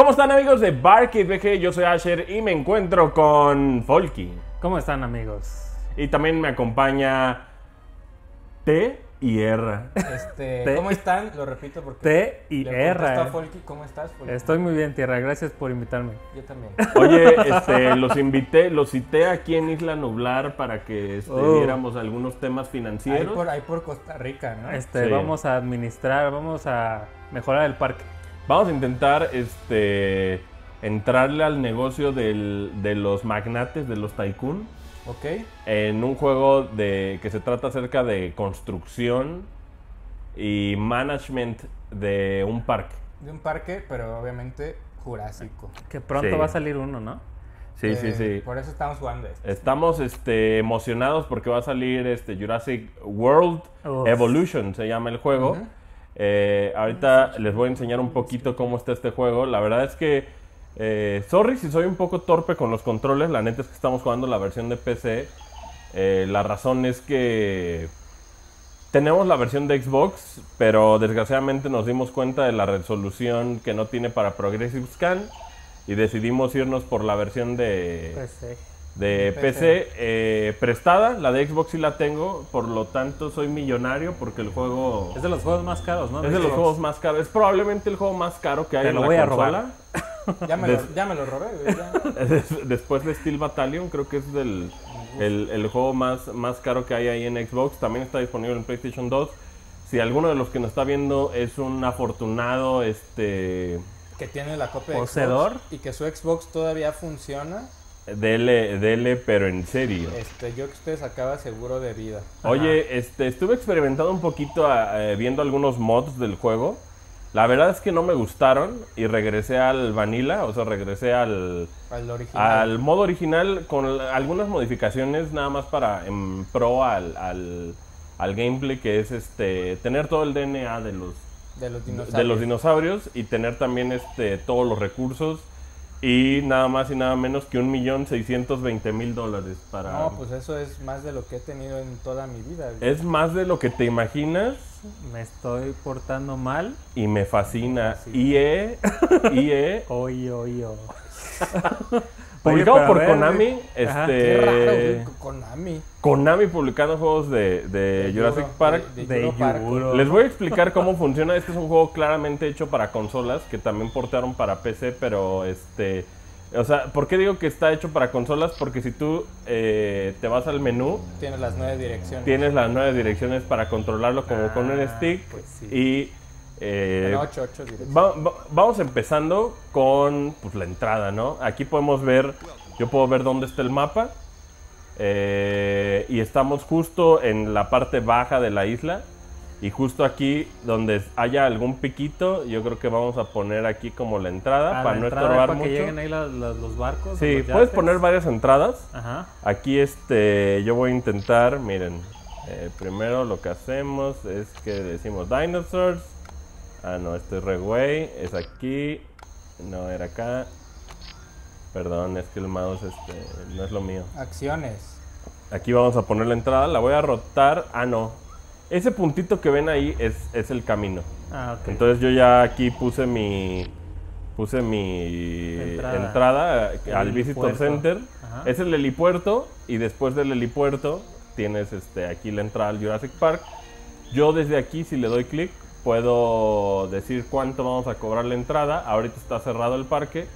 ¿Cómo están amigos de Barkid BG? Yo soy Asher y me encuentro con Folky. ¿Cómo están amigos? Y también me acompaña T y R. Este, T- ¿Cómo están? Lo repito porque... T y le R. a. Folky, ¿Cómo estás, Folky? Estoy muy bien, Tierra. Gracias por invitarme. Yo también. Oye, este, los invité, los cité aquí en Isla Nublar para que este, Oh. viéramos algunos temas Ahí financieros. por, ahí por Costa Rica, ¿no? Este, Sí. Vamos a administrar, vamos a mejorar el parque. Vamos a intentar este, entrarle al negocio del- de los magnates, de los tycoon, Ok. en un juego de, que se trata acerca de construcción y management de un parque. De un parque, pero obviamente jurásico. Que pronto Sí. va a salir uno, ¿no? Sí, sí, Eh, sí. Por eso estamos jugando esto. Estamos este, emocionados porque va a salir este Jurassic World Uf. Evolution, se llama el juego. Ujú. Eh, ahorita les voy a enseñar un poquito cómo está este juego. La verdad es que, eh, sorry si soy un poco torpe con los controles. La neta es que estamos jugando la versión de PC. Eh, la razón es que tenemos la versión de Xbox, pero desgraciadamente nos dimos cuenta de la resolución que no tiene para Progressive Scan y decidimos irnos por la versión de sí. De PC. PC, eh, prestada, la de Xbox sí la tengo, por lo tanto soy millonario porque el juego Es de los juegos más caros, ¿no? es de los juegos más caros, es probablemente el juego más caro que hay Te en lo la voy a consola. Ya me, lo, ya me lo robé, ya. Des- Después de Steel Battalion, creo que es del, el, el juego más, más caro que hay ahí en Xbox. También está disponible en PlayStation 2. Si alguno de los que nos está viendo es un afortunado, este, Que tiene la copia de y que su Xbox todavía funciona. Dele, dele, pero en serio. Este, yo que ustedes acaba seguro de vida. Oye, este, estuve experimentando un poquito a- eh, viendo algunos mods del juego. La verdad es que no me gustaron y regresé al vanilla, o sea, regresé al, Al original. al modo original con algunas modificaciones nada más para en pro al, al, al gameplay que es este tener todo el DNA de los de los dinosaurios. de los dinosaurios y tener también este todos los recursos y nada más y nada menos que un millón seiscientos veinte mil dólares para No, pues eso es más de lo que he tenido en toda mi vida. güey. es más de lo que te imaginas Me estoy portando mal. y me fascina. IE IE oye, oye. Publicado por ver, Konami este Qué raro, con Konami. Konami publicando juegos de, de De Jurassic Euro, Park de- De Euro Park. Euro. Les voy a explicar cómo funciona. Este es un juego claramente hecho para consolas, que también portaron para PC, pero este... O sea, ¿por qué digo que está hecho para consolas? Porque si tú eh, te vas al menú, Tiene las nueve direcciones. tienes las nueve direcciones para controlarlo como con un Ah, stick. pues sí. Y... eh, Bueno, ocho, ocho direcciones. va- va- vamos empezando con pues, la entrada, ¿no? Aquí podemos ver, yo puedo ver dónde está el mapa. eh, y estamos justo en la parte baja de la isla. Y justo aquí donde haya algún piquito, yo creo que vamos a poner aquí como la entrada A para la no entrada, estorbar para mucho. que lleguen ahí los, los- los barcos. Sí, los puedes poner varias entradas. Ajá. Aquí este, yo voy a intentar, miren, eh, primero lo que hacemos es que decimos dinosaurs. Ah, no, este es Regway, es aquí, no era acá. Perdón, es que el mouse este, no es lo mío. Acciones. Aquí vamos a poner la entrada, la voy a rotar. Ah, no. Ese puntito que ven ahí es, es el camino. Ah, ok. Entonces yo ya aquí puse mi puse mi Entrada. entrada, al El Visitor helipuerto. Center. Ajá. Es el helipuerto y después del helipuerto tienes este aquí la entrada al Jurassic Park. Yo desde aquí si le doy clic puedo decir cuánto vamos a cobrar la entrada. Ahorita está cerrado el parque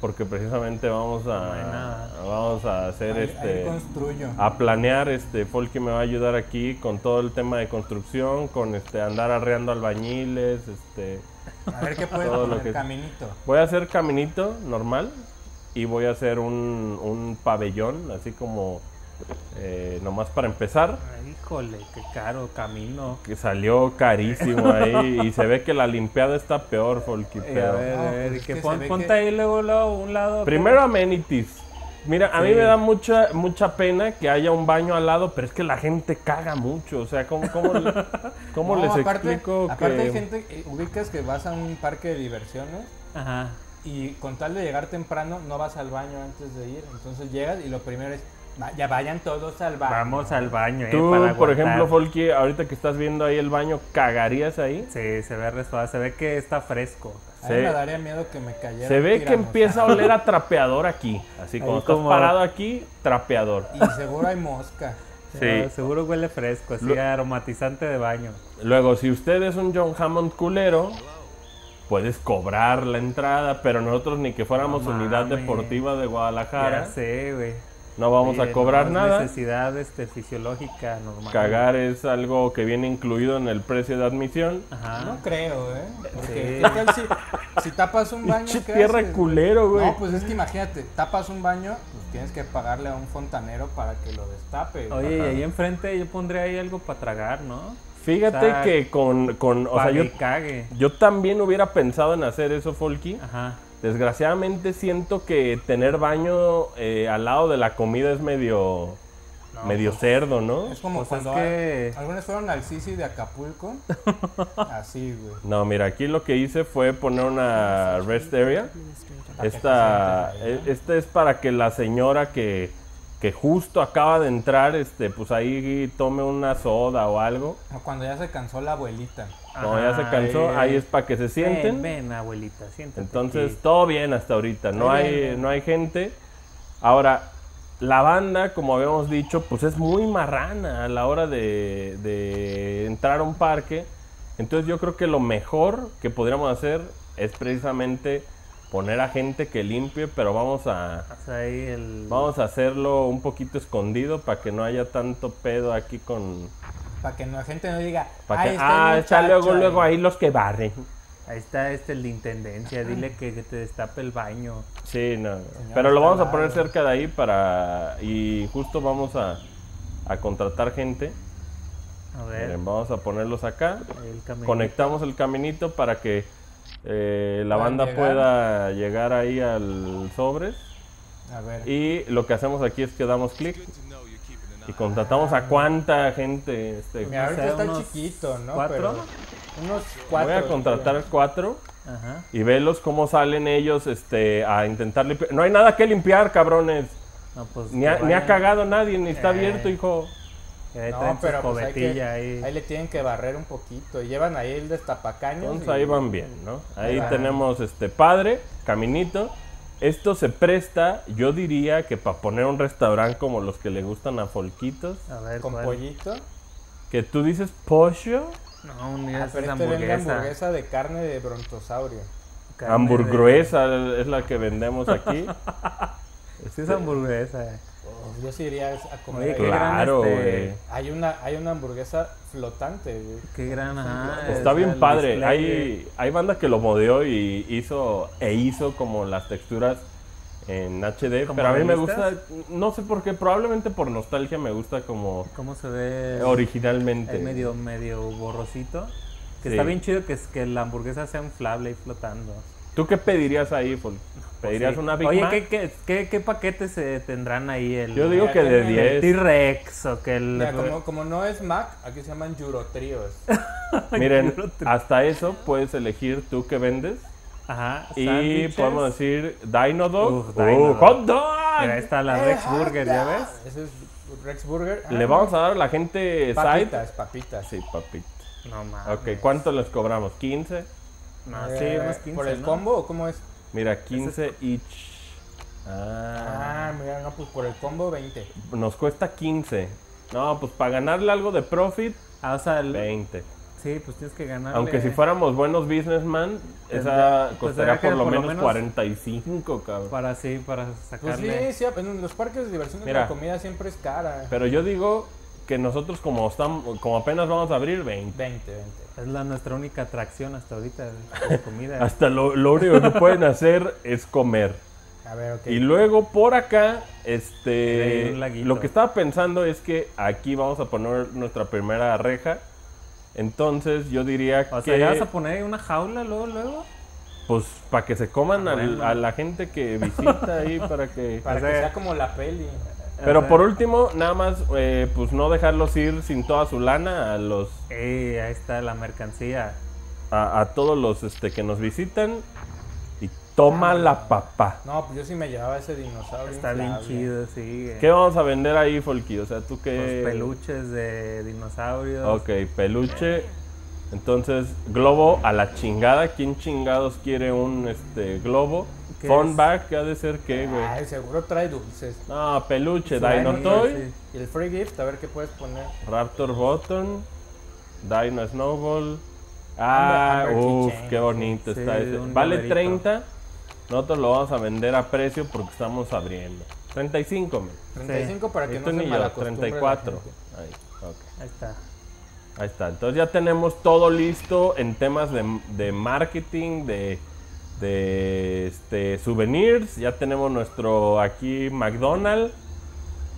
porque precisamente vamos a vamos a hacer Ahí, este ahí construyo. a planear, este, Folky me va a ayudar aquí con todo el tema de construcción, con este, andar arreando albañiles, este, A ver qué lo poner que- caminito. voy a hacer caminito normal y voy a hacer un, un pabellón, así como, eh, nomás para empezar, Ay, Híjole, qué caro camino. que salió carísimo ahí y se ve que la limpiada está peor, Folky, Eh, a ver, a ver, pues es que pon- ponte que- ahí luego, luego un lado. Primero amenities. Mira, a mí Sí. me da mucha mucha pena que haya un baño al lado, pero es que la gente caga mucho. O sea, ¿cómo, cómo, le- cómo No, les aparte, explico aparte que... hay gente, eh, ubicas que vas a un parque de diversiones Ajá. y con tal de llegar temprano no vas al baño antes de ir. Entonces llegas y lo primero es, "Va- ya vayan todos al baño. Vamos al baño, eh, Tú, para por ejemplo, Folky, ahorita que estás viendo ahí el baño, ¿cagarías ahí? Sí, se ve re suave, se ve que está fresco. A mí me daría miedo que me cayera. Se ve que empieza a oler a trapeador aquí. Así Ahí como estás parado aquí, trapeador. Y seguro hay mosca. Sí. Seguro huele fresco, así aromatizante de baño. Luego, si usted es un John Hammond culero, puedes cobrar la entrada, pero nosotros ni que fuéramos No unidad deportiva de Guadalajara, Ya sé, güey. No vamos Oye, a cobrar no, es nada. necesidad este, fisiológica normal. Cagar es algo que viene incluido en el precio de admisión. Ajá. No creo, ¿eh? Porque. Sí. ¿qué tal si, si tapas un baño? ¿qué tierra haces? culero, güey. No, pues es que imagínate, tapas un baño, pues tienes que pagarle a un fontanero para que lo destape. güey. Oye, y ahí enfrente yo pondría ahí algo para tragar, ¿no? Fíjate o sea, que con, con o sea, Para yo, que cague. yo también hubiera pensado en hacer eso, Folky. Ajá. Desgraciadamente siento que tener baño eh, al lado de la comida es medio, No, medio pues, cerdo, ¿no? Es como Pues cuando es que- algunos fueron al Sisi de Acapulco. Así, güey. No, mira, aquí lo que hice fue poner una rest area. Esta, e- este es para que la señora que, que justo acaba de entrar, este, pues ahí tome una soda o algo. O cuando ya se cansó la abuelita. Como ya se cansó, eh, ahí es para que se sienten. Ven, ven, abuelita, siéntate. Entonces, aquí. todo bien hasta ahorita, no hay, bien, no hay gente. Ahora, la banda, como habíamos dicho, pues es muy marrana a la hora de, de entrar a un parque. Entonces yo creo que lo mejor que podríamos hacer es precisamente poner a gente que limpie, pero vamos a, el... vamos a hacerlo un poquito escondido para que no haya tanto pedo aquí con... Para que la gente no diga. Para "Ahí que, está el ah, está luego, luego ahí los que barren. Ahí está este el de intendencia, dile que, que te destape el baño. Sí, no. Pero lo vamos a poner cerca de ahí para... Y justo vamos a, a contratar gente. A ver, Miren, vamos a ponerlos acá. el. Conectamos el caminito para que eh, la banda llegar. pueda llegar ahí al sobres. A ver. Y lo que hacemos aquí es que damos clic y contratamos a cuánta gente. Este, Mira, ahorita está unos chiquito, ¿no? cuatro. Pero unos cuatro. voy a contratar cuatro Ajá. y velos cómo salen ellos este, a intentar limpiar. No hay nada que limpiar, cabrones. No, pues, Ni ha, ni ha cagado nadie, ni está Eh. abierto, hijo. que ahí No, pero pues hay, que, ahí. ahí le tienen que barrer un poquito. Y llevan ahí el destapacaños. Entonces y- ahí van bien, ¿no? Ahí Ahí van. tenemos este padre, caminito. Esto se presta, yo diría que para poner un restaurante como los que le gustan a Folquitos. A ver, Con ¿cuál? pollito. Que tú dices pollo, No, un día Ah, es pero este hamburguesa. vende hamburguesa de carne de brontosaurio. Carne hamburguesa es la que vendemos aquí. Sí es hamburguesa. Pues yo sí iría a comer Oye, qué gran, claro, este, güey. Hay una, hay una hamburguesa flotante, güey. Qué gran, ajá. Está es bien padre. display Hay, hay banda que lo modeó y hizo e hizo como las texturas en HD, ¿Como pero a mí me gusta, no sé por qué, probablemente por nostalgia me gusta como ¿Cómo se ve? originalmente. Es medio, medio borrosito. Que Sí. está bien chido que, es- que la hamburguesa sea inflable y flotando. ¿Tú qué pedirías ahí, Fol? ¿Pedirías Sí. una Big Oye, Mac? ¿qué, qué, qué, qué paquetes eh, tendrán ahí? El, Yo digo que de tiene- el 10. T-Rex o que el... Mira, como, como no es Mac, aquí se llaman Eurotríos. Miren, hasta eso puedes elegir tú qué vendes. Ajá, Y podemos decir Dino Dog. Uf, Uh, Dino Dog. hot dog. Mira, ahí está la Eh, Rex Burger, ¿ya ves? Ese es Rex Burger. Ah, Le vamos a dar a la gente side. papitas, papitas. Sí, papito. No mames. Ok, ¿cuánto les cobramos? ¿15? No, Eh, sí, unos 15, ¿Por el ¿no? combo o cómo es? Mira, 15 each. Ah, Ah, mira, no, pues por el combo 20. nos cuesta 15. No, pues para ganarle algo de profit, Ah, o sea, el- 20. sí, pues tienes que ganar. Aunque si fuéramos buenos businessman, esa Pues costaría por lo por lo menos menos- 45, cabrón. Para sí, para Pues sacarle. sí, sí, en los parques de diversión Mira. la comida siempre es cara. Pero yo digo que nosotros como estamos, como apenas vamos a abrir 20. 20, 20. Es la nuestra única atracción hasta ahorita comida. Hasta lo, lo único que pueden hacer es comer. A ver, ok. Y luego por acá, este, lo que estaba pensando es que aquí vamos a poner nuestra primera reja. Entonces yo diría o que, sea, ¿ya vas a poner una jaula luego, luego? pues, para que se coman Ah, al- a la gente que visita ahí, para que... Para o que sea- sea como la peli. Pero por último, nada más, eh, pues no dejarlos ir sin toda su lana a los, eh, ahí está la mercancía. a, a todos los este, que nos visitan y toma la papá. No, pues yo sí me llevaba ese dinosaurio. Está bien inflable. chido, sí. ¿Qué vamos a vender ahí, Folky? O sea, tú Los qué... peluches de dinosaurios. Ok, peluche. Entonces, globo a la chingada. ¿Quién chingados quiere un este globo? ¿Qué Funback, ¿qué ha de ser qué, güey? Ay, seguro trae dulces. No, peluche, Sí, Dino sí, Toy, sí. Y el free gift, a ver qué puedes poner. Raptor Button, Dino Snowball. Ah, uff, qué bonito sí, está ese. Vale llaverito. 30. Nosotros lo vamos a vender a precio porque estamos abriendo. 35, men. 35 para que Esto no se yo, malacostumbre la 34. gente. Ahí, ok. Ahí está. Ahí está. Entonces ya tenemos todo listo en temas de, de marketing, de, de este, souvenirs. Ya tenemos nuestro aquí McDonald's.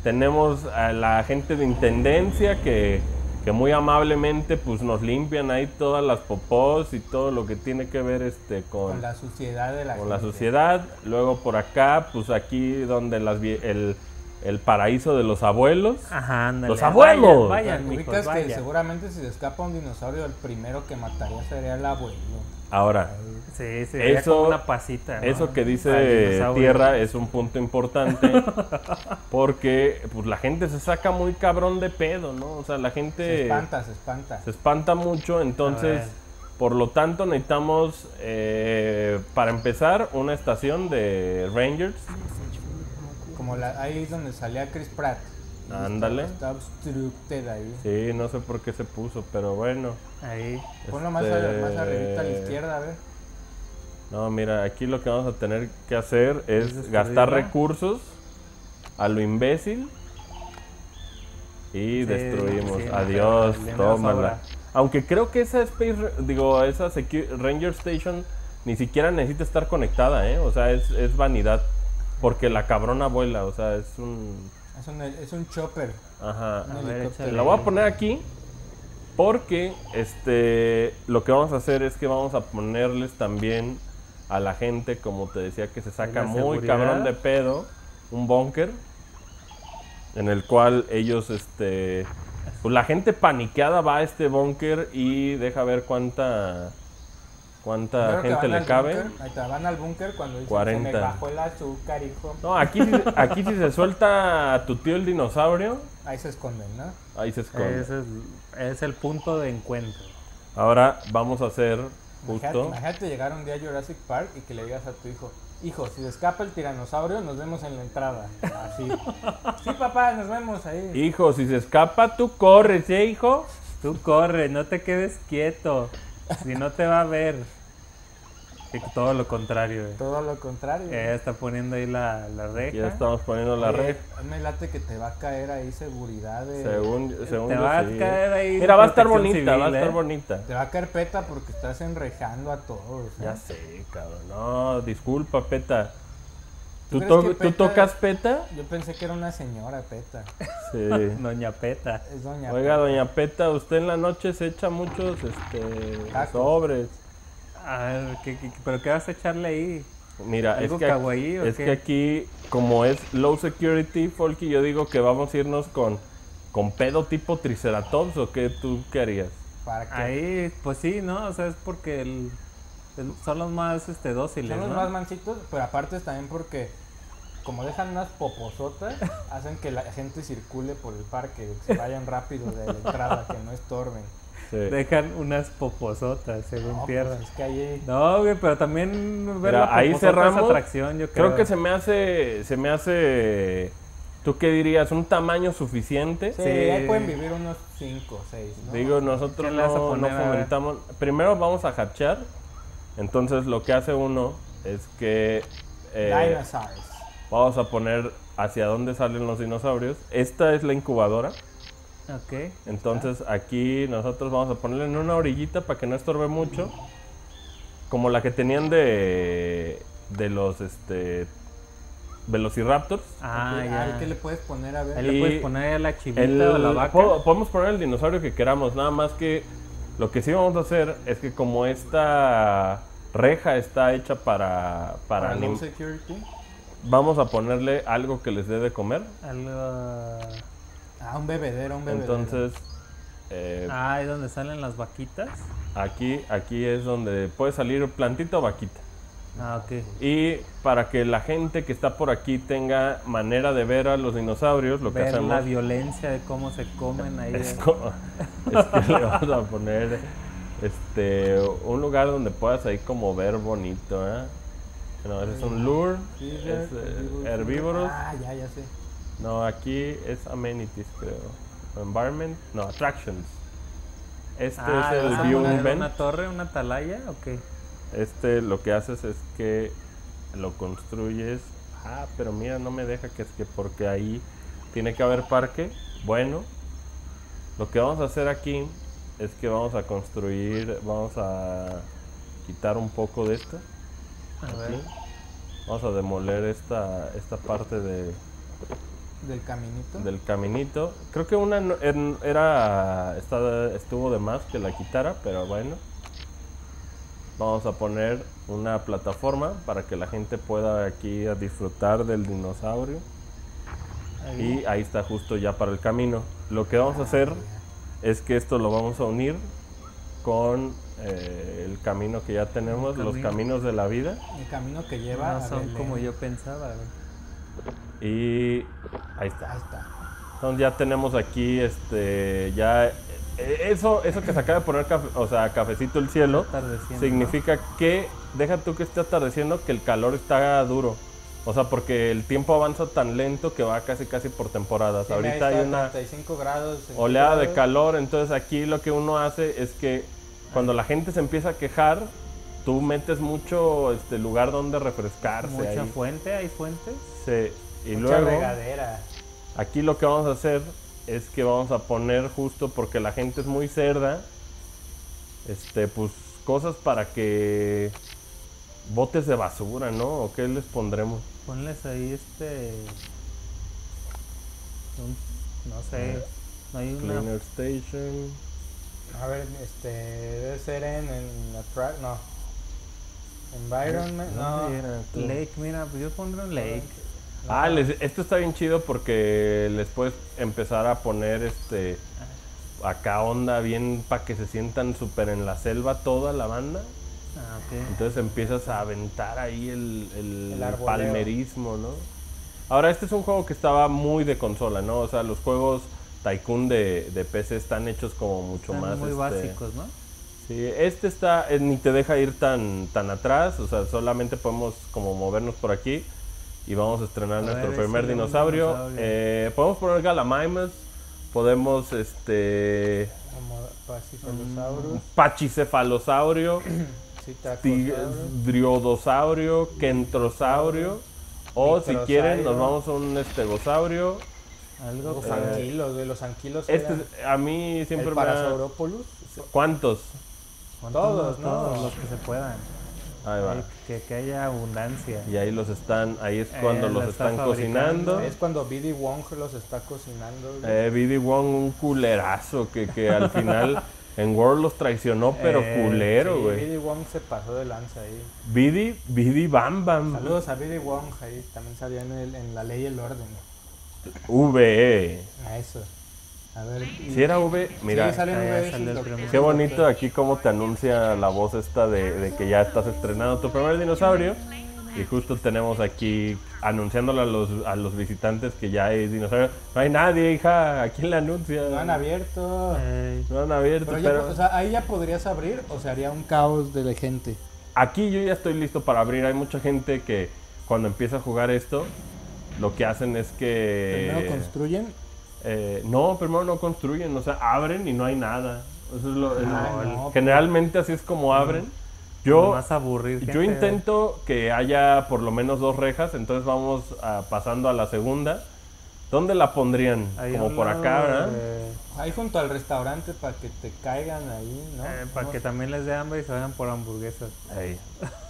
Tenemos a la gente de Intendencia que, que muy amablemente pues nos limpian ahí todas las popós y todo lo que tiene que ver este con, Con la suciedad de la con la gente. sociedad. Luego por acá, pues aquí donde las, el, el paraíso de los abuelos. Ajá, ándale. ¡Los abuelos! Vayan, vayan, que vayan. seguramente si se escapa un dinosaurio, el primero que mataría sería el abuelo. Ahora, Sí, sí, Eso- como una pasita. ¿no? Eso que dice. Tierra es un punto importante porque pues la gente se saca muy cabrón de pedo, ¿no? O sea, la gente Se espanta, se espanta. se espanta mucho, entonces por lo tanto necesitamos eh, para empezar una estación de Rangers. Como la, ahí es donde salía Chris Pratt. Ándale. Está, obstructed ahí. Sí, no sé por qué se puso, pero bueno. Ahí. Ponlo más, Este- a- más arribita a la izquierda, a ver. No, mira, aquí lo que vamos a tener que hacer es gastar recursos a lo imbécil y Sí, destruimos. sí, Adiós, tómala. Aunque creo que esa Space, digo, esa Secu- Ranger Station ni siquiera necesita estar conectada, ¿eh? O sea, es, es vanidad. Porque la cabrona vuela, o sea, es un... Es un, es un chopper. Ajá. Un ver. La voy a poner aquí porque este lo que vamos a hacer es que vamos a ponerles también a la gente, como te decía, que se saca muy seguridad. cabrón de pedo, un búnker en el cual ellos este pues la gente paniqueada va a este búnker y deja ver cuánta cuánta Creo gente le cabe. búnker, Ahí te van al búnker cuando dicen 40. se me bajó el azúcar, hijo. No, aquí aquí si se suelta a tu tío el dinosaurio, Ahí se esconden, ¿no? ahí se esconde. Ese es, es el punto de encuentro. Ahora vamos a hacer justo imagínate llegar un día a Jurassic Park y que le digas a tu hijo, hijo, si se escapa el tiranosaurio, nos vemos en la entrada. Así. sí, papá, nos vemos ahí. Hijo, si se escapa, tú corres, ¿eh, hijo? Tú corre, no te quedes quieto. Si no te va a ver. Y todo lo contrario. eh. Todo lo contrario. Ya está poniendo ahí la, la reja. Ya estamos poniendo la a mí Me late que te va a caer ahí seguridad de... Según, según Te yo, va a sí. caer ahí Mira, va a estar bonita, va a civil, estar ¿eh? bonita. Te va a caer peta porque estás enrejando a todos. ¿eh? Ya sé, cabrón. No, disculpa, Peta. ¿Tú ¿Tú, to- que ¿tú Peta- tocas Peta? Yo pensé que era una señora peta. Sí. Doña Peta. Es doña Oiga, Peta. doña Peta, usted en la noche se echa muchos este, Tacos. sobres. A ver, ¿qué, qué- pero qué vas a echarle ahí? Mira, es ¿Algo que, kawaii es qué? que aquí, como es low security, Folky, yo digo que vamos a irnos con, con pedo tipo Triceratops o qué tú qué harías. Para que Ahí, pues sí, ¿no? O sea, es porque el, el- son los más este, dóciles, son los ¿no? más mansitos, pero aparte es también porque como dejan unas poposotas, hacen que la gente circule por el parque, que se vayan rápido de la entrada, que no estorben. Sí. Dejan unas poposotas, según No, tierra. pues es que ahí No, güey, pero también ver Mira, la ahí es cerramos. atracción, yo creo. Creo que se me hace, se me hace, ¿tú qué dirías? ¿Un tamaño suficiente? sí, Sí. ahí pueden vivir unos 5 o 6, ¿no? Digo, nosotros ¿Qué le vas a no, no fomentamos. Primero vamos a hachar. Entonces lo que hace uno es que eh, Dinosaurs. vamos a poner hacia dónde salen los dinosaurios. Esta es la incubadora. Ok. Entonces aquí nosotros vamos a ponerle en una orillita para que no estorbe mucho. Como la que tenían de, de los este, Velociraptors. Ah, Ok, ya. ¿Qué le puedes poner a ver? Ahí le puedes poner a la chivita El- o la vaca. po- podemos poner el dinosaurio que queramos, nada más que lo que sí vamos a hacer es que como esta reja está hecha para, para, Para anim- security. vamos a ponerle algo que les dé de comer. Algo... Ah, un bebedero, un bebedero. Entonces, eh, Ah, ahí donde salen las vaquitas. aquí, aquí es donde puede salir plantita o vaquita. Ah, ok. Y para que la gente que está por aquí tenga manera de ver a los dinosaurios, lo que Ver hacemos la violencia de cómo se comen ahí. es, co- es que le vamos a poner este, un lugar donde puedas ahí como ver bonito, ¿eh? No, ese es un lure, Sí, es, eh, herbívoros. Ah, ya, ya sé. No, aquí es amenities, creo. Environment, no, attractions. Este Ah, es ¿le el view event. una torre, una atalaya o qué? Este lo que haces es que lo construyes. Ah, pero mira, no me deja que es que porque ahí tiene que haber parque. Bueno, lo que vamos a hacer aquí es que vamos a construir, vamos a quitar un poco de esto. A ver. Vamos a demoler esta, esta parte de, Del caminito. del caminito. Creo que una era está- estuvo de más que la quitara, pero bueno. Vamos a poner una plataforma para que la gente pueda aquí disfrutar del dinosaurio. Ahí. Y ahí está justo ya para el camino. Lo que vamos a hacer es que esto lo vamos a unir con eh, el camino que ya tenemos, los camino. caminos de la vida. El camino que lleva. No son como yo pensaba. güey. Y ahí está. Ahí está. Entonces ya tenemos aquí, este, ya eh, eso, eso que se acaba de poner, cafe- o sea, cafecito el cielo, significa que deja tú que esté atardeciendo, que el calor está duro. O sea, porque el tiempo avanza tan lento que va casi casi por temporadas. Sí, Ahorita hay una 35 grados. oleada de calor, entonces aquí lo que uno hace es que cuando la gente se empieza a quejar, tú metes mucho este lugar donde refrescarse. Mucha ahí. fuente, hay fuentes. Sí, Y Mucha luego regadera. Aquí lo que vamos a hacer es que vamos a poner justo porque la gente es muy cerda, este, pues cosas para que botes de basura, ¿no? ¿O qué les pondremos? Ponles ahí este. un- no sé. No hay una. Cleaner station. A ver, este, debe ser en, en la track, no. Environment, no. Lake, mira, pues yo pondré un lake. Ah, les- esto está bien chido porque les puedes empezar a poner este acá onda bien para que se sientan súper en la selva toda la banda. Ah, ok. Entonces empiezas a aventar ahí el, el El arboleo. palmerismo, ¿no? Ahora, este es un juego que estaba muy de consola, ¿no? O sea, los juegos Tycoon de, de PC están hechos como mucho Están más... muy este, básicos, ¿no? Sí, este está, eh, ni te deja ir tan, tan atrás, o sea, solamente podemos como movernos por aquí y vamos a estrenar A nuestro ver, primer dinosaurio. dinosaurio. Eh, podemos poner Gallimimus, podemos, este, Como Mm. Psittacosaurus. Driodosaurio, Kentrosaurio. O si quieren, nos vamos a un estegosaurio. Algo Los que- anquilos, de los anquilos. Este, a mí siempre el me ha... ¿Cuántos? ¿cuántos? todos, ¿no? Todos los que se puedan. Ahí va. Ay, Que, que haya abundancia. Y ahí los están, ahí es cuando Eh, los lo está están cocinando. Es cuando B.D. Wong los está cocinando. Eh, BD Wong, un culerazo que, que al final en World los traicionó, pero Eh, culero, Sí, güey. B.D. Wong se pasó de lanza ahí. BD, BD Bam Bam. Saludos a B.D. Wong ahí. También salió en, el- en La Ley y el Orden. VE. A eso. A ver. y- Si era V, mira. Sí, primero. Qué bonito aquí cómo te anuncia la voz esta de, de que ya estás estrenando tu primer dinosaurio. Y justo tenemos aquí anunciándole a los, a los visitantes que ya hay dinosaurio. No hay nadie, hija. ¿A quién le anuncia? Lo han abierto. Ey, No han abierto. Pero ya, o sea, ahí ya podrías abrir o se haría un caos de la gente. Aquí yo ya estoy listo para abrir. Hay mucha gente que cuando empieza a jugar esto, lo que hacen es que... Primero construyen. Eh, no, primero no construyen, o sea, abren y no hay nada. Eso es lo- es- Ah, no, generalmente así es como abren. Yo, más aburrir. yo intento que haya por lo menos dos rejas, entonces vamos a- pasando a la segunda. ¿Dónde la pondrían? Ahí como por acá, ¿verdad? de- Ahí junto al restaurante para que te caigan ahí, ¿no? eh, para que también les dé hambre y se vayan por hamburguesas. Ahí.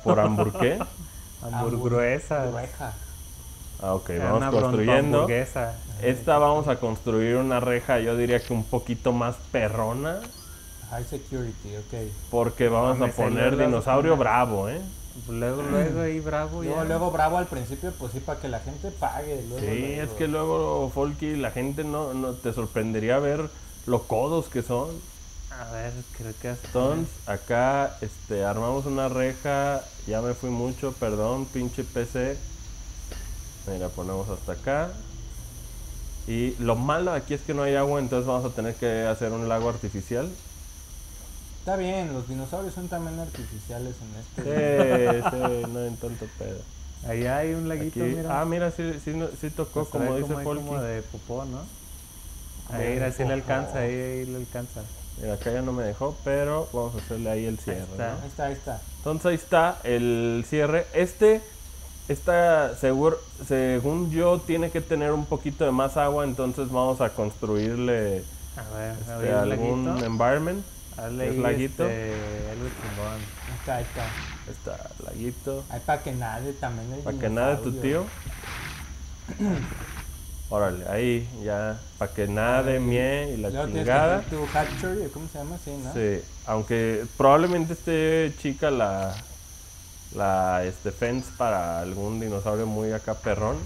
¿Por hamburgué? Hamburguesas. Reja. Ah, ok, vamos una construyendo. Esta vamos a construir una reja, yo diría que un poquito más perrona, High security, ok. porque vamos a poner dinosaurio bravo, ¿eh? Luego, luego ahí bravo Luego, ya. luego bravo al principio, pues sí, para que la gente pague. Luego, Sí, luego. es que luego, Folky, la gente no, no te sorprendería ver lo codos que son. A ver, creo que hasta... Entonces, acá este, armamos una reja, ya me fui mucho, perdón, pinche PC. Mira, ponemos hasta acá. Y lo malo aquí es que no hay agua, entonces vamos a tener que hacer un lago artificial. Está bien, los dinosaurios son también artificiales en este. Sí, sí, no hay tanto pedo. Ahí hay un laguito, Aquí- mira. ah, mira, sí, sí, sí tocó, Pues como dice como de popó, ¿no? Como Ahí, mira, sí le alcanza, ahí, ahí le alcanza. Mira, acá ya no me dejó, pero vamos a hacerle ahí el cierre. está. ¿no? Ahí está, ahí está. Entonces ahí está el cierre. Este, esta, seguro, según yo, tiene que tener un poquito de más agua, entonces vamos a construirle A ver, este, a ver, el algún laguito. environment. Hazle es laguito. este, algo chingón. Ahí está, laguito. Ahí para que nade también Para que nade tu tío. Órale, ahí ya. Para que nade, mie y la Luego que chingada. tu hatchery, ¿cómo se llama? Sí, ¿no? Sí, aunque probablemente esté chica la, la este, fence para algún dinosaurio muy acá perrón.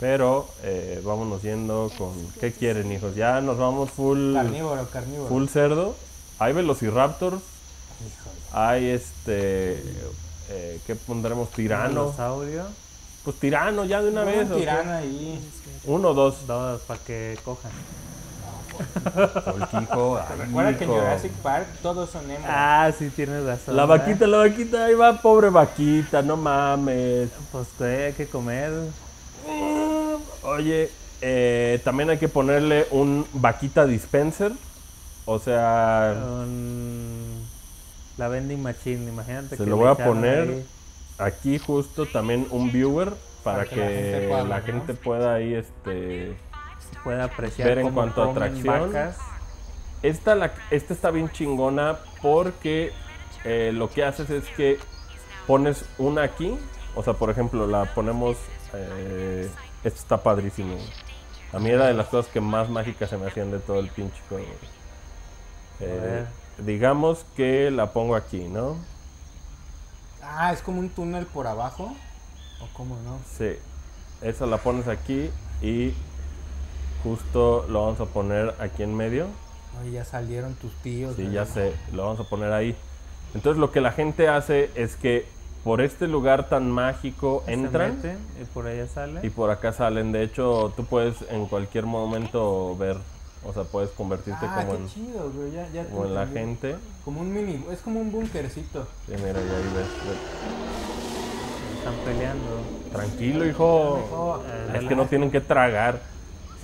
Pero eh, vámonos yendo con... ¿Qué quieren, hijos? Ya nos vamos full, Carnívoro, carnívoro. full cerdo. Hay velociraptors. Híjole. Hay este... Eh, ¿Qué pondremos? Tirano. Dinosaurio. Pues tirano ya de una Un vez. ¿o qué? tirano ahí. Uno o dos. Dos, para que cojan. Recuerda que en. Jurassic Park todos son hembras. Ah, sí, tienes razón. La ¿eh? vaquita, la vaquita, ahí va, pobre vaquita, no mames. Pues que hay que comer. Oye, eh, también hay que ponerle un vaquita dispenser. O sea, Un- La vending machine, imagínate. Se que lo le voy a poner. ahí. aquí justo también un viewer para, Para que que, la gente pueda la ver, ¿no? gente pueda ahí este Puede apreciar Ver en cómo cuanto a atracción. vacas. esta la, esta está bien chingona porque eh, lo que haces es que pones una aquí o sea por ejemplo la ponemos eh, esto está padrísimo a mí era de las cosas que más mágicas se me hacían de todo el pinche juego Eh, digamos que la pongo aquí no Ah, es como un túnel por abajo. ¿O cómo no? Sí, esa la pones aquí y justo lo vamos a poner aquí en medio. Oye, ya salieron tus tíos. Sí, ¿no? ya sé, lo vamos a poner ahí. Entonces lo que la gente hace es que por este lugar tan mágico Se entran meten y por allá sale. y por acá salen. De hecho, tú puedes en cualquier momento ver, o sea, puedes convertirte Ah, como, qué en, chido, güey. Ya, ya te como en la gente. Como un mini, es como un bunkercito. Sí, mira, ya ahí ves, ves. Están peleando. Tranquilo, hijo. Hijo. Eh, Es que no tienen que tragar.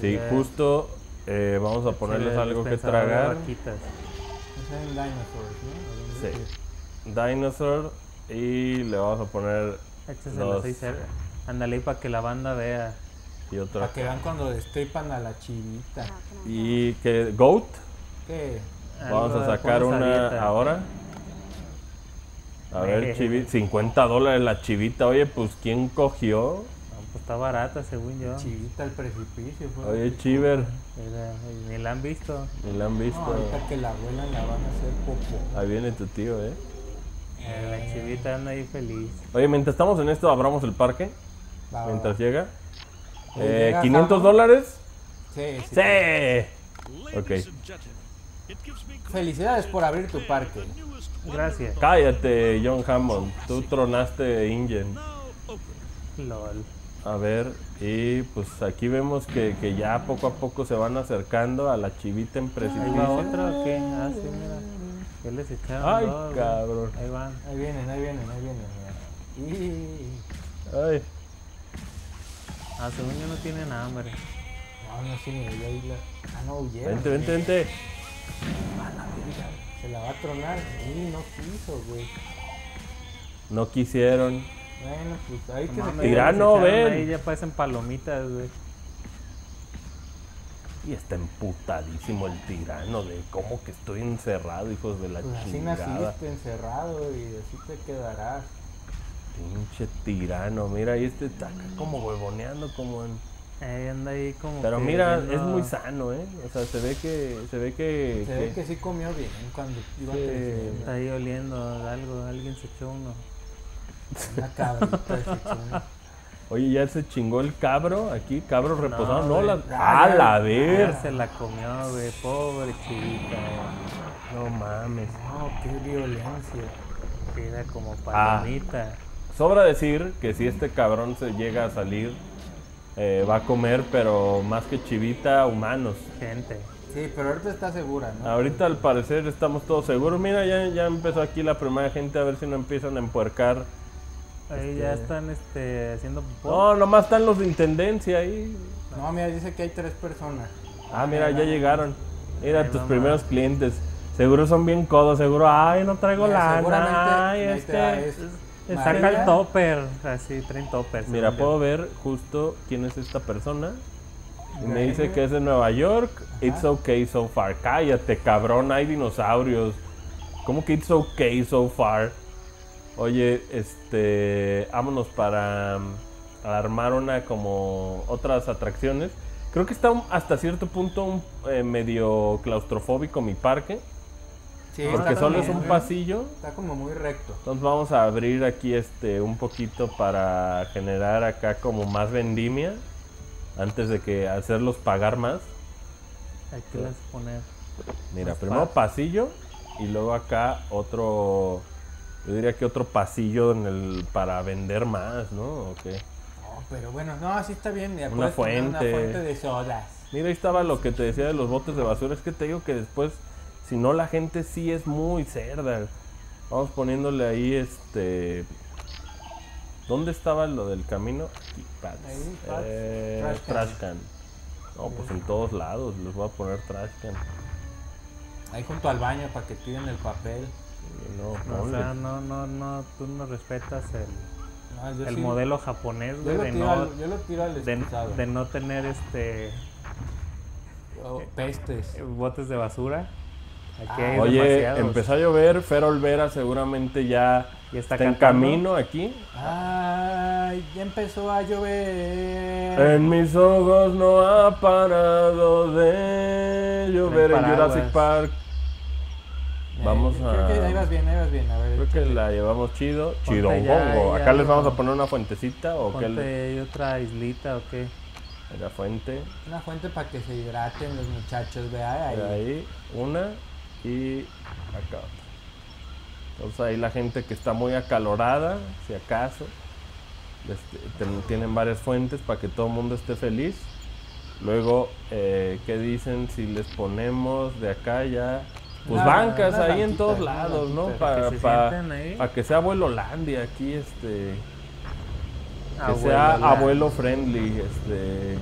Sí, justo eh, vamos a ponerles algo que tragar. vaquitas. Es en Dinosaurs, ¿no? ¿O dónde Sí. Dinosaur y le vamos a poner así cerca. Ándale ahí para que la banda vea. y otra Para que vean cuando destripan a la chivita. y que goat ¿Qué? vamos Algo a de- sacar una dieta. ahora a ver chivita 50 dólares la chivita oye pues quién cogió pues está barata según yo. Chivita al precipicio. fue lo oye chiver ni la han visto. ni la han No, visto ahorita que la abuelan la van a hacer popo. ahí viene tu tío eh Eh, la chivita anda ahí feliz. oye mientras estamos en esto abramos el parque Va, mientras va. llega Eh, llega 500 Hammond. dólares Sí, sí. sí ok Felicidades por abrir tu parque. Gracias. cállate John Hammond tú tronaste Ingen LOL. A ver, y pues aquí vemos que, que ya poco a poco se van acercando a la chivita en ¿Ahí precipicio. va otro o qué? Ah, sí, mira. ¿Qué les echaron? Ay, dos, cabrón. Ahí van. Ahí vienen, ahí vienen, ahí vienen. mira. Y... Ay, Ah, según yo no tienen hambre. No, no, sí, mira, ahí la... Ah, no, huyeron. vente, vente, vente. Se la va a tronar. No quiso, güey. No quisieron. Bueno, pues ahí que No quede. Tirano, les echaron ven. Ahí ya parecen palomitas, güey. Y está emputadísimo el tirano de cómo que estoy encerrado, hijos de la Pues así chingada. naciste encerrado y así te quedarás. Pinche tirano, mira, y este está acá como huevoneando, como en... Ahí anda ahí como Pero que mira, es muy sano, ¿eh? O sea, se ve que... Se ve que... Se ve que sí comió bien cuando iba Sí. creciendo. Está ahí oliendo algo. Alguien se echó uno. Una cabrita ese chino. Oye, ya se chingó el cabro aquí, cabro reposado. No, la... Ah, ¡A la ver! se la comió, güey. Pobre chivita. No mames. No, qué violencia. Era como Ah. palomita. Sobra decir que si este cabrón se llega a salir, eh, va a comer, pero más que chivita, humanos. Gente. Sí, pero ahorita está segura, ¿no? Ahorita al parecer estamos todos seguros. Mira, ya, ya empezó aquí la primera gente a ver si no empiezan a empuercar. Ahí ya están este, haciendo popó. No, nomás están los de intendencia ahí. No, mira, dice que hay tres personas. Ah, mira, ya llegaron. Mira Ahí tus primeros clientes. Seguro son bien codos, seguro. Ay, no traigo Mira, lana. seguramente Ay, este. este- Saca el topper, así, traen topper. Mira, puedo yo. ver justo quién es esta persona. Y me dice que es de Nueva York. It's okay so far. Cállate, cabrón, hay dinosaurios. ¿Cómo que it's okay so far? Oye, este. Vámonos para um, armar una como otras atracciones. Creo que está un- hasta cierto punto un, eh, medio claustrofóbico mi parque. Sí, Porque solo es un muy- pasillo. Está como muy recto. Entonces vamos a abrir aquí este un poquito para generar acá como más vendimia antes de que hacerlos pagar más. Hay que las poner. Mira, primero pasillo y luego acá otro yo diría que otro pasillo en el para vender más, ¿no? ¿O qué? No, pero bueno, no, así está bien. mira, Una poner Una fuente. fuente de sodas. Mira, ahí estaba lo que te decía de los botes de basura, es que te digo que después si no la gente sí es muy cerda. Vamos poniéndole ahí este ¿Dónde estaba lo del camino? Aquí, pads. Ahí, pads. Eh, Trash can. trash can. No, pues en todos lados les voy a poner trash can. Ahí junto al baño para que tiren el papel. Sí, No, O sea, no, no, no, tú no respetas el, No, yo el sí- modelo japonés, Yo de no, al, yo lo tiro al de, de no tener este Oh, pestes. botes de basura. Aquí Ah. Oye, demasiados. empezó a llover, Fer Olvera seguramente ya Y está está en camino aquí. Ay, ya empezó a llover. En mis ojos no ha parado de llover en. Jurassic Park. Eh, Vamos creo a- que ahí vas bien, ahí vas bien. A ver, Creo que la llevamos chido. Ponte Chidongongo. ya, Acá ya, les vamos a poner una fuentecita o qué. Ahí otra islita o qué. La fuente. una fuente para que se hidraten los muchachos, vea ahí. Ahí una y acá otra. Entonces ahí la gente que está muy acalorada, si acaso, este, tienen varias fuentes para que todo el mundo esté feliz. Luego, eh, ¿qué dicen si les ponemos de acá ya? Pues bancas ahí en todos lados, ¿no? Para que se sienten ahí. que sea abuelo Landia aquí, este... Que Abuelo sea abuelo friendly, este...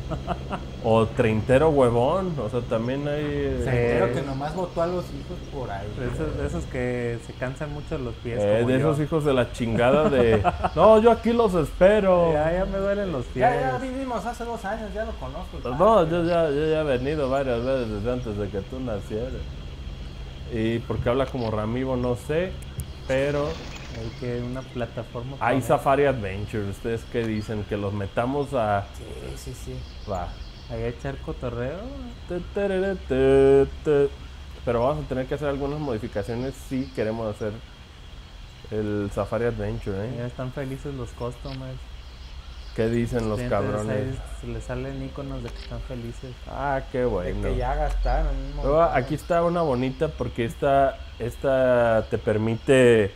o treintero huevón, o sea, también hay... eh, Pero que nomás votó a los hijos por ahí. De esos, de esos que se cansan mucho los pies. Eh, como de yo. esos hijos de la chingada de... No, yo aquí los espero. Ya, ya me duelen los pies. Ya, ya vivimos hace dos años, ya lo conozco. Pues no, yo ya, yo ya he venido varias veces desde antes de que tú nacieras. Y porque habla como Ramibo, no sé. Pero Hay que una plataforma. hay Safari Adventure. ¿Ustedes qué dicen? Que los metamos a... Sí, sí, sí. Va. Ahí a echar cotorreo. Pero vamos a tener que hacer algunas modificaciones si queremos hacer el Safari Adventure, Ya ¿eh? están felices los customers. ¿Qué dicen los cabrones? se les salen iconos de que están felices. Ah, qué De bueno. que ya gastaron. Luego, aquí está una bonita porque esta, esta te permite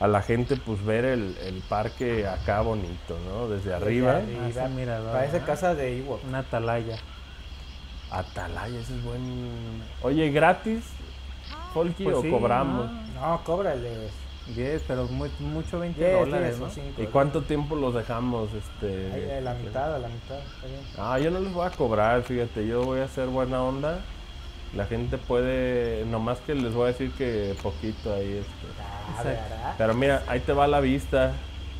a la gente pues ver el, el parque acá bonito, ¿no? Desde arriba. arriba. Ah, Parece ¿no? casa de Ewok. Una atalaya. Atalaya, ese es buen... Oye, ¿gratis, Folky, Pues o sí, cobramos? No, cóbrales. 10, pero muy- mucho 20 10, dólares, 10 ¿no? o 5. ¿Y cuánto tiempo los dejamos? Ahí, Este... eh, la mitad, a la mitad. Está bien. Ah, yo no les voy a cobrar, fíjate, yo voy a hacer buena onda. La gente puede, nomás que les voy a decir que poquito ahí. Este. Ah. Pero mira, ahí te va la vista.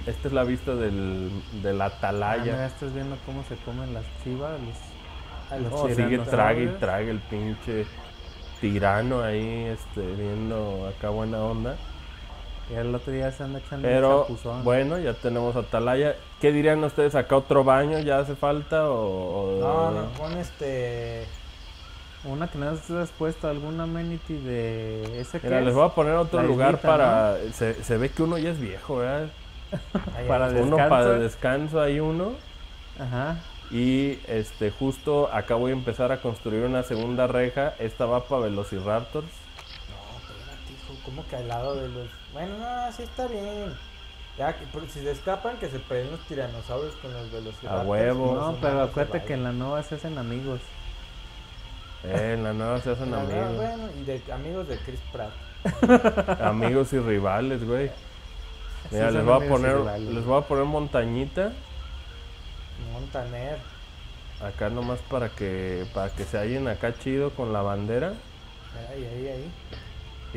Esta es la vista del, de la Ah, mira, atalaya. estás viendo cómo se comen las chivas. Los, Oh, sigue trague y trague el pinche tirano ahí, este, viendo acá buena onda. Y el otro día se anda echando Pero bueno, ya tenemos atalaya. ¿Qué dirían ustedes acá otro baño? ¿Ya hace falta o...? o- No, no, pon este. Una que no has puesto alguna amenity de ese que Mira, les es? voy a poner otro La lugar islita, para... Se, se ve que uno ya es viejo, ¿verdad? Para. Uno para descanso hay uno. Ajá. Y este justo acá voy a empezar a construir una segunda reja. Esta va para Velociraptors. ¿Cómo que al lado de los.? Bueno, no, así está bien. Ya, que, pero si se escapan, que se peleen los tiranosaurios con los velociraptors. A huevo. No, pero acuérdate que en la nueva se hacen amigos. Eh, en la nueva se hacen La nueva, amigos. Bueno, y de amigos de Chris Pratt. Amigos y rivales, güey. Mira, Sí, les voy a amigos poner, rivales. les voy a poner montañita Montaner. acá nomás para que, para que se hallen acá chido con la bandera. Ahí, ahí, ahí.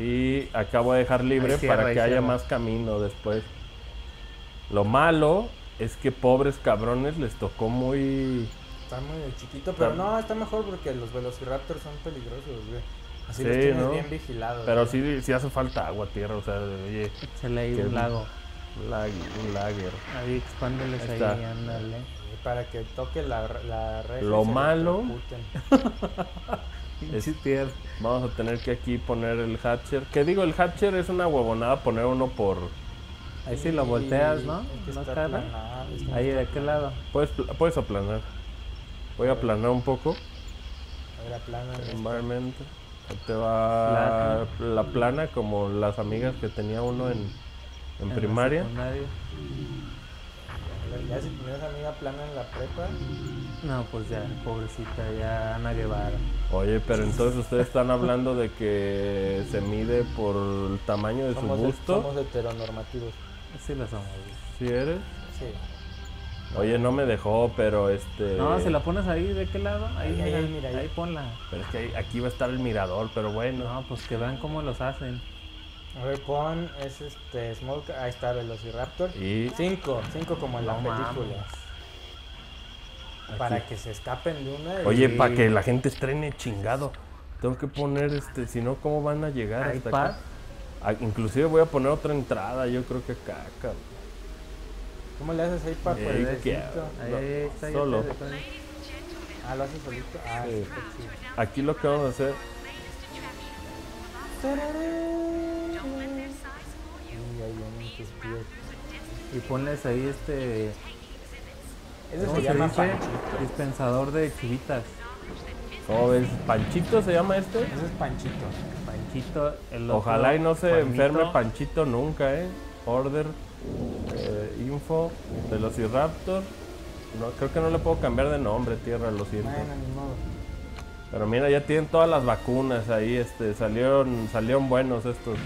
Y acá voy a dejar libre cierra, para que haya más camino después. Lo malo es que pobres cabrones les tocó muy... Está muy chiquito, pero Está- no, está mejor porque los velociraptors son peligrosos, güey. Así Sí, los tienes ¿no? bien vigilados. Pero güey. sí, sí hace falta agua, tierra, o sea, oye, Échale ahí Qué un lago. lag, un lager. Ahí expándeles Ahí ahí, ándale. Para que toque la, la red. Lo malo- Tierra. Vamos a tener que aquí poner el hatcher. Que digo, el hatcher es una huevonada poner uno por... Ahí sí lo volteas, ¿no? Ahí ¿de qué lado? Puedes, puedes aplanar. Voy a aplanar un poco. A ver, aplana. Environment. Ahí Te va la plana como las amigas que tenía uno en, en primaria. Ya si tienes amiga plana en la prepa, No, pues ya, pobrecita, ya Ana Guevara. Oye, pero entonces ustedes están hablando de que se mide por el tamaño de su busto. somos heteronormativos. Sí lo somos. ¿Sí eres? Sí. Oye, no me dejó, pero este... No, si la pones ahí, ¿de qué lado? Ahí, Ahí, ahí, mira, ahí, mira, ahí. ahí ponla. Pero es que ahí- aquí va a estar el mirador, pero bueno. No, pues que vean cómo los hacen. A ver, pon es este Smoke, ahí está Velociraptor. Y Cinco, cinco como en la No película. mames. Para que se escapen de una. y- Oye, para que la gente estrene chingado. Tengo que poner este, si no, ¿cómo van a llegar hasta acá? Ah, inclusive voy a poner otra entrada, yo creo que acá, cabrón. ¿Cómo le haces ahí para poder? Ahí, está, solo. Ah, lo haces solito. Ah, Sí. Aquí lo que vamos a hacer, Y ponles ahí este. Ese ¿Cómo se se llama dice? Dispensador de chivitas. ¿cómo ves? ¿Panchito se llama este? Ese es Panchito. Panchito, el otro, Ojalá y no se Juanito. enferme Panchito nunca, ¿eh? Order, eh, info, Velociraptor. No, creo que no le puedo cambiar de nombre, tierra, lo siento. Bueno, ni modo. Pero mira, ya tienen todas las vacunas ahí, este, salieron, salieron buenos estos.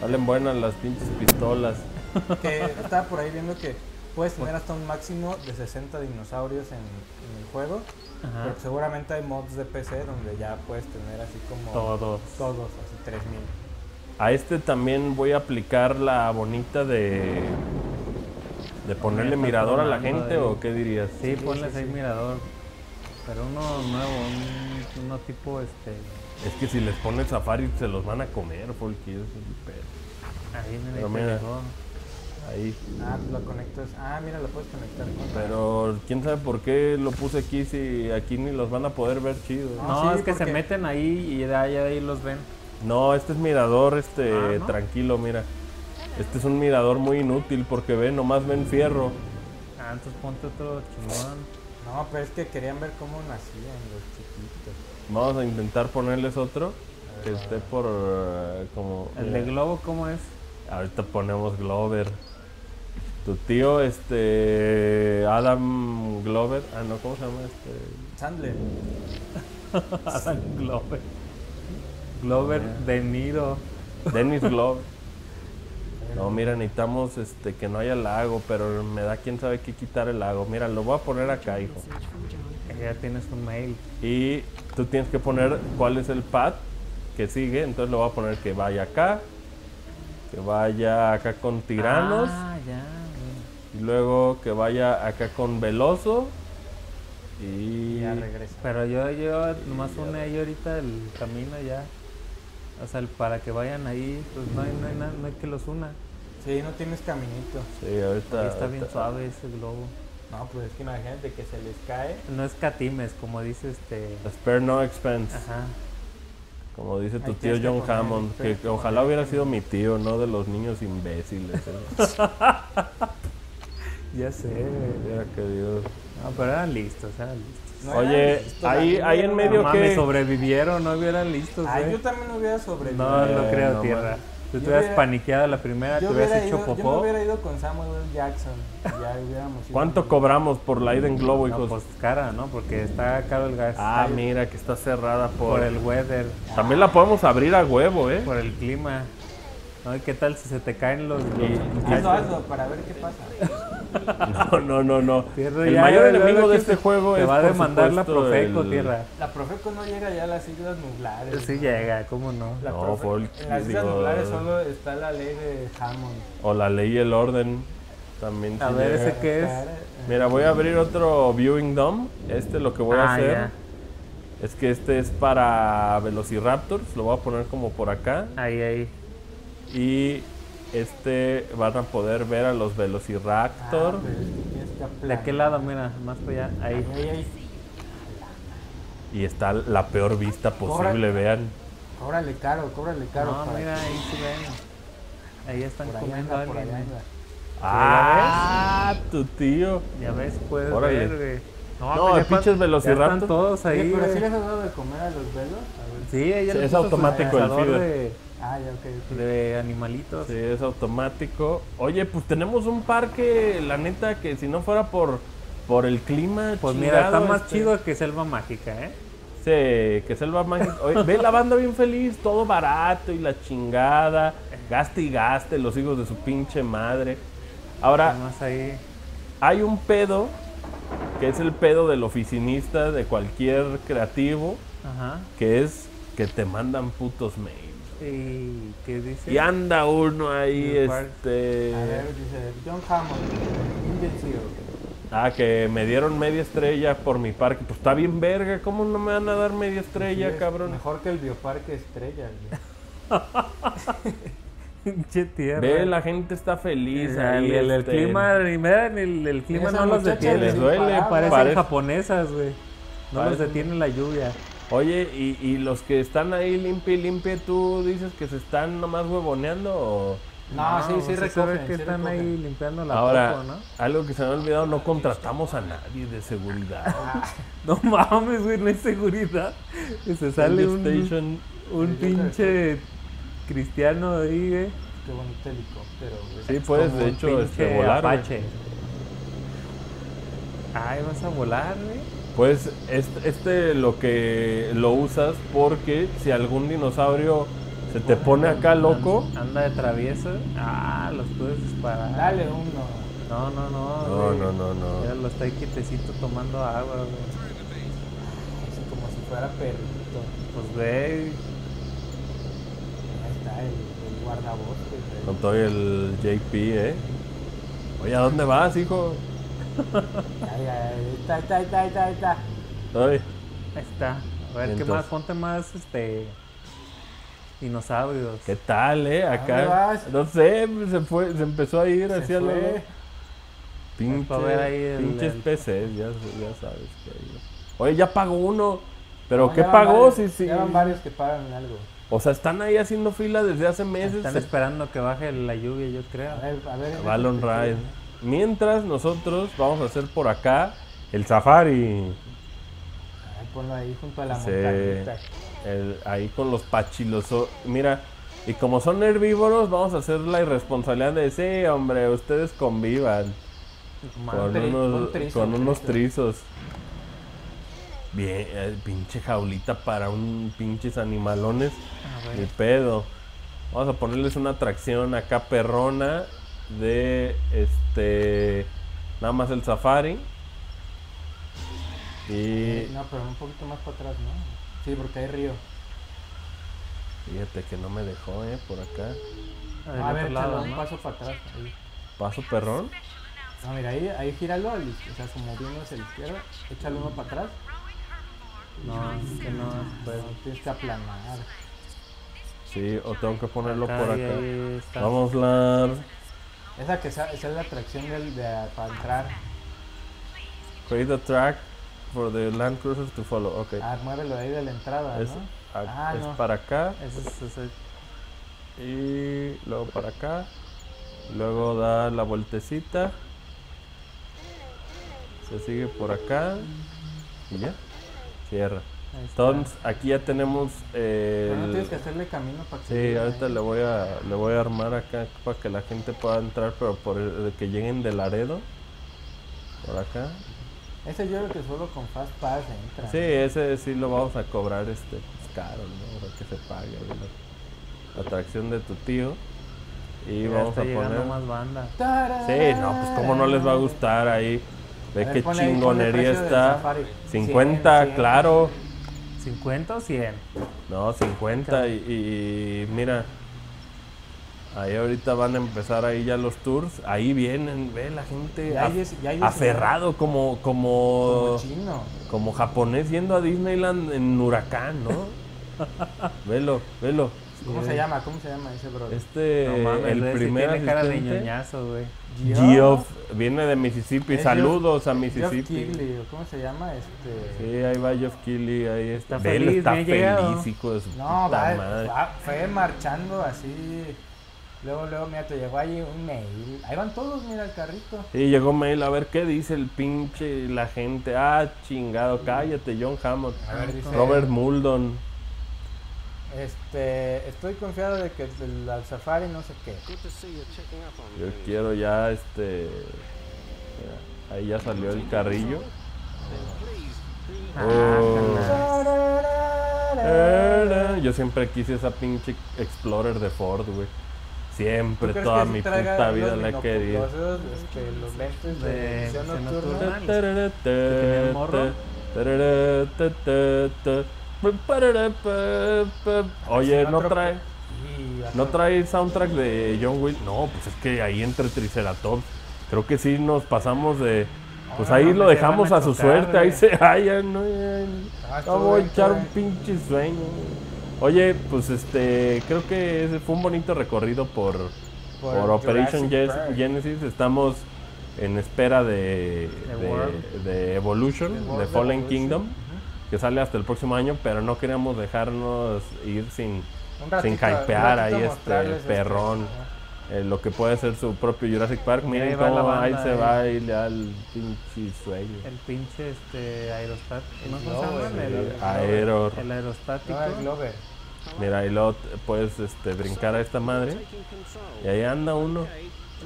Salen buenas las pinches pistolas. Que estaba por ahí viendo que puedes tener hasta un máximo de 60 dinosaurios en, en el juego. Ajá. Pero seguramente hay mods de PC donde ya puedes tener así como Todos. todos, así 3000. A este también voy a aplicar la bonita de de ponerle mirador a la gente o qué dirías. Sí, Sí, ahí sí. mirador. Pero uno nuevo, un- uno tipo este. Es que si les pones safari se los van a comer, porque eso es el pedo. Ahí me Pero te mira. Ahí. Ah, pues lo conectas. Ah, mira, lo puedes conectar con Pero quién sabe por qué lo puse aquí si aquí ni los van a poder ver chido. No, No, sí, es que se meten ahí y de ahí, de ahí los ven. No, este es mirador, este, Ah, ¿no? tranquilo, mira. Este es un mirador muy inútil porque ve, nomás ven fierro. Ah, entonces ponte otro chingón. No, pero es que querían ver cómo nacían los chiquitos. Vamos a intentar ponerles otro que esté por eh, como. El mira. de globo, ¿cómo es? Ahorita ponemos Glover. Tu tío, este. Adam Glover. Ah, no, ¿cómo se llama este? Sandler. Adam Glover. Glover De Niro. Dennis Glover. No, mira, necesitamos este, que no haya lago, pero me da quién sabe qué quitar el lago. Mira, lo voy a poner acá, hijo. Ya tienes un mail. Y tú tienes que poner cuál es el pad que sigue. Entonces lo voy a poner que vaya acá, que vaya acá con tiranos. Ah, ya. Y luego que vaya acá con Veloso. Y. Ya regresa. Pero yo, yo nomás une ahí ahorita el camino ya. O sea, el- para que vayan ahí, pues no hay, no hay, nada, no hay que los una. Sí, no tienes caminito. Sí, ahorita. Ahí está bien ahorita- suave ese globo. No, pues es que imagínate que se les cae. No es catimes, como dice este. Spare no expense. Ajá. Como dice tu Ahí tío John Hammond. Que, ojalá hubiera sido mi tío, no de los niños imbéciles. ¿eh? Ya sé. Mira que Dios. No, pero eran listos, eran listos. No Oye, eran listos, ahí- ahí me en medio No que- mames, sobrevivieron, no hieran listos, Ah, güey. yo también hubiera sobrevivido. No, no creo, no tierra. mames. Tú hubieras hubiera- paniqueado la primera, te hubieras hubiera hecho ido, yo me popó. hubiera ido con Samuel. Jackson. Ya hubiéramos ido. ¿Cuánto cobramos por la ida en globo, No, hijos? pues cara, ¿no? Porque está caro el gas. ah, mira, que está cerrada por... por el weather, También la podemos abrir a huevo, ¿eh? por el clima. ¿No? ¿Y qué tal si se te caen los, los Hazlo, hazlo, para ver qué pasa. No, no, no, no. Tierra, El mayor enemigo de este te- juego te es va a demandar la Profeco, el- tierra. La Profeco no llega ya a las Islas Nublares. Sí llega, ¿cómo no? La No, Profe- fue el- en las Islas digo- Nublares solo está la ley de Hammond. O la ley y el orden. También A sí ver, llega. ese qué es. Mira, voy a abrir otro Viewing Dome. Este lo que voy a Ah, hacer ya. es que este es para Velociraptors. Lo voy a poner como por acá. Ahí, ahí. Y este van a poder ver a los Ah, Velociraptor. pero es que tienes que ¿De qué lado? Mira, más para allá. Ahí. Ahí, ahí. Y está la peor vista posible, vean. Cóbrale caro, cóbrale caro. No, mira, ahí sí ven. Ahí están por ahí comiendo ahí alguien. anda. Ah, tu tío. Ya ves, puedes Órale. ver, güey. No, pues ya pinches Velociraptor. están todos ahí, Oye, pero si les has dado de comer a los velos? A ver. Sí, ella Sí, es automático el feeder. de, Ah, ya, ok. ok. de animalitos. Sí, es automático. Oye, pues tenemos un parque, la neta, que si no fuera por, por el clima. Pues mira, está más este, chido que Selva Mágica, ¿eh? Sí, que Selva Mágica. Oye, ve la banda bien feliz, todo barato y la chingada. Gaste y gaste, los hijos de su pinche madre. Ahora, Además ahí. hay un pedo, que es el pedo del oficinista de cualquier creativo, Ajá. que es que te mandan putos mails. ¿Y qué dice? Y anda uno ahí, este... A ver, dice John Hammond. Ah, que me dieron media estrella por mi parque. Pues está bien verga, ¿cómo no me van a dar media estrella, Sí, es cabrón? Mejor que el Bioparque Estrella. Pinche tierra. Ve, la gente está feliz El, ahí. el, el este, clima, y vean, el, el clima no los detiene. les duele. Parecen Parece- japonesas, güey. No los detiene la lluvia. Oye, ¿y, y los que están ahí limpia y limpia, tú dices que se están nomás huevoneando o...? No, sí, sí se recogen. que sí están recogen. ahí limpiando la Ahora, popo, ¿no? algo que se me ha olvidado, no contratamos a nadie de seguridad. No mames, güey, no hay seguridad. Que se sale un, Station. un Sí, pinche cristiano ahí, güey. Qué bonito helicóptero, güey. Sí, puedes de hecho este, pinche volar. Apache. Ay, vas a volar, güey. Pues este, este lo que lo usas porque si algún dinosaurio se te pone acá loco, Anda de travieso. Ah, los puedes disparar. Dale uno. No, no, no. No, güey. no, no, no. Mira, lo está ahí quietecito tomando agua, güey. Así como si fuera perrito. Pues ve. Ahí está el, el guardabosques. güey. con todo el JP, ¿eh? Oye, ¿a dónde vas, hijo? Está, ahí está, ahí está, ahí está, ahí está. Ahí está. A ver, ¿qué más? Ponte más, este. Dinosaurios. ¿qué tal, eh? Acá. No sé, se fue, se empezó a ir hacia la pinche, ahí pinches el- PCs, ya, ya sabes que hay. Oye, ya pagó uno. ¿Pero No, qué pagó? varios- Sí, sí. Ya van varios que pagan algo. O sea, están ahí haciendo fila desde hace meses. Están Se- esperando que baje la lluvia, yo creo. A ver, a ver. Balloon Ride. Mientras nosotros vamos a hacer por acá el safari. Ay, ponlo ahí junto a la Sí. montañita. El- ahí con los pachilosos. Mira, y como son herbívoros, vamos a hacer la irresponsabilidad de sí, hombre, ustedes convivan Madre. con unos, un trizo, con unos trizo. trizos. Bien, eh, pinche jaulita para un pinches animalones. Ni pedo. Vamos a ponerles una atracción acá perrona de este nada más el safari. Y No, pero un poquito más para atrás, ¿no? Sí, porque hay río. fíjate que no me dejó, eh, por acá. A ver, lado, un ¿no? paso para atrás. Ahí. Paso perrón. No, mira, ahí, ahí gíralo, al- o sea, como viendo hacia la izquierda, échalo uno para atrás. No, es que no. Pero Pues, tienes que aplanar. Sí, o tengo que ponerlo acá por acá. Vamos la Esa que esa, esa es la atracción del, de, para entrar. create a track for the land cruisers to follow. Ok. Ah, muévelo ahí de la entrada, es, ¿no? a- Ah, es no. para acá es, ese- y luego para acá. Luego da la vueltecita. Se sigue por acá. Y ya. Cierra. Entonces, aquí ya tenemos eh, Pero no el- tienes que hacerle camino para que Sí, ahorita ahí. le voy a le voy a armar acá para que la gente pueda entrar, pero por el- que lleguen de Laredo. Por acá. Ese yo creo que solo con Fast Pass entra. Sí, ese sí lo vamos a cobrar este pues, caro, sea, que se pague la, la atracción de tu tío. Y vamos está a poner más banda. Sí, no, pues cómo no les va a gustar ahí. Ve qué chingonería está. Safari. 50, 100, 100. claro. ¿50 o 100? No, 50 y, y mira, ahí ahorita van a empezar ahí ya los tours. Ahí vienen, ve la gente es- es- aferrado como, como, Como chino. como japonés yendo a Disneyland en huracán, ¿no? velo, velo. ¿Cómo se llama? ¿Cómo se llama ese brother? Este, No mames, el sí primer tiene cara de ñoñazo, güey. Geoff, viene de Mississippi. Saludos a Geoff Mississippi. Keighley, ¿o ¿cómo se llama? Este... Sí, ahí va Geoff Keighley, ahí está. Está feliz, está bien feliz, hijo de su No, puta va, madre. va- fue marchando así. Luego, luego, mira, te llegó ahí un mail. Ahí van todos, mira el carrito. Y llegó mail a ver qué dice el pinche la gente. Ah, chingado, cállate, John Hammond. A ver, dice. Robert Muldon. Este, estoy confiado de que el, al Safari no sé qué. Yo quiero ya este. mira, ahí ya salió el carrillo. Oh. ¿Tú Yo siempre quise esa pinche Explorer de Ford, güey. Siempre, toda mi puta vida la he querido. Este, los lentes de, De visión visión nocturna. Oye, ¿no trae, ¿no trae soundtrack de John Wick? No, pues es que ahí entre Triceratops, creo que sí nos pasamos de... Pues ahí lo dejamos a su suerte, ahí se hallan, ¿no? Ah, Vamos a echar un pinche sueño. Oye, pues este, creo que ese fue un bonito recorrido por, Por Operation. Genesis. Estamos en espera de, de, Evolution, de Fallen. Kingdom, que sale hasta el próximo año, pero no queríamos dejarnos ir sin, ratito- sin hypear ahí este este, perrón. eh, lo que puede ser su propio Jurassic Park. Mira, Miren ahí cómo ahí banda, se ahí. va y le da el pinche sueño. El pinche este aerostat... ¿No El el- El, el- Aero. el aerostático. No. Mira, y luego puedes este, brincar a esta madre. Y ahí anda uno.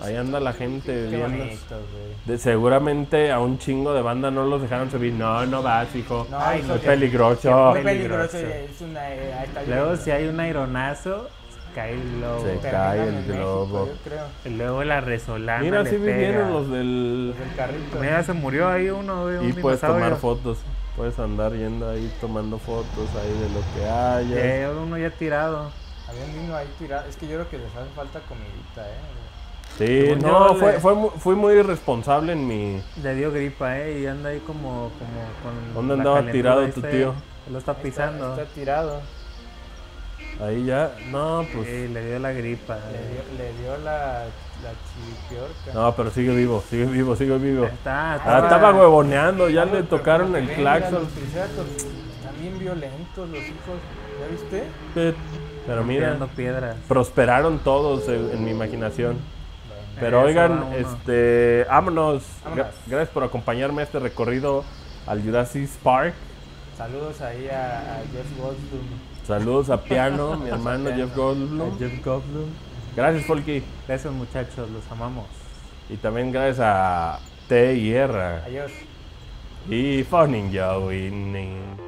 Ahí anda la gente bonito. De- seguramente a un chingo de banda no los dejaron subir. No, no vas, hijo. No, Ay, no es peligroso. Muy peligroso. peligroso. y Es una, eh, Luego si hay un aeronazo, cae el globo. Se Terminan cae el en México, globo. yo creo. Y luego la resolana Mira, sí pega. vivieron los del... El carrito. Mira, se murió ahí uno, Y un puedes tomar fotos. Puedes andar yendo ahí tomando fotos ahí de lo que haya. Eh, uno ya tirado. Había un niño ahí tirado. Es que yo creo que les hace falta comidita, ¿eh? Sí, no, fue, le- fue, fui muy irresponsable en mi... Le dio gripa, eh, y anda ahí como, como con. ¿Dónde andaba tirado tu tío? Lo está pisando. Está, tirado. Ahí ya, no, pues... Sí, le dio la gripa. Le dio, le dio la, la chiripiorca. No, pero sigue vivo, sigue vivo, sigue vivo. Está, Ah, estaba huevoneando, ya le tocaron el claxon. Están bien violentos los hijos. ¿Ya viste? Pero mira, tirando piedras. prosperaron todos en, en mi imaginación. Pero Eso oigan, este, vámonos. Vámonos. Gra- Gracias por acompañarme a este recorrido al Jurassic Park. Saludos ahí a, a Jeff Goldblum. Saludos a Piano, mi hermano. Jeff Goldblum. Jeff Goldblum. Gracias, Folky. Gracias, muchachos, los amamos. Y también gracias a T y R. Adiós. Y Funny Joe.